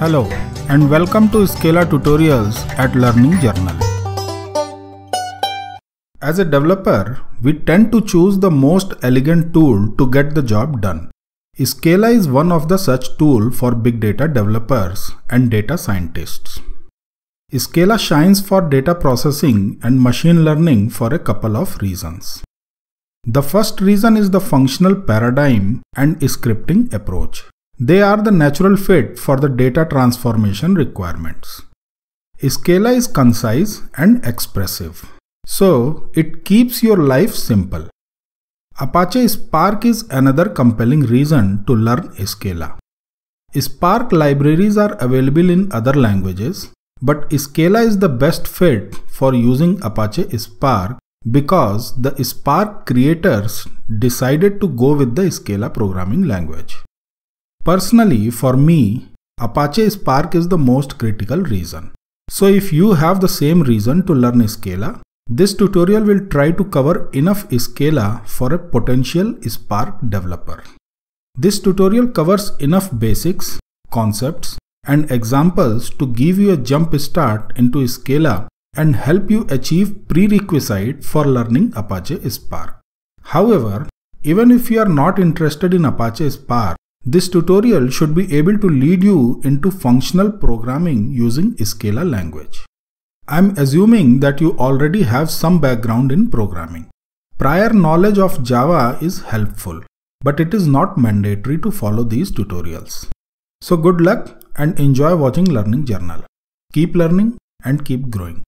Hello and welcome to Scala tutorials at Learning Journal. As a developer, we tend to choose the most elegant tool to get the job done. Scala is one of the such tool for big data developers and data scientists. Scala shines for data processing and machine learning for a couple of reasons. The first reason is the functional paradigm and scripting approach. They are the natural fit for the data transformation requirements. Scala is concise and expressive, so it keeps your life simple. Apache Spark is another compelling reason to learn Scala. Spark libraries are available in other languages, but Scala is the best fit for using Apache Spark because the Spark creators decided to go with the Scala programming language. Personally, for me, Apache Spark is the most critical reason. So if you have the same reason to learn Scala, this tutorial will try to cover enough Scala for a potential Spark developer. This tutorial covers enough basics, concepts, and examples to give you a jump start into Scala and help you achieve prerequisite for learning Apache Spark. However, even if you are not interested in Apache Spark, this tutorial should be able to lead you into functional programming using Scala language. I'm assuming that you already have some background in programming. Prior knowledge of Java is helpful, but it is not mandatory to follow these tutorials. So good luck and enjoy watching Learning Journal. Keep learning and keep growing.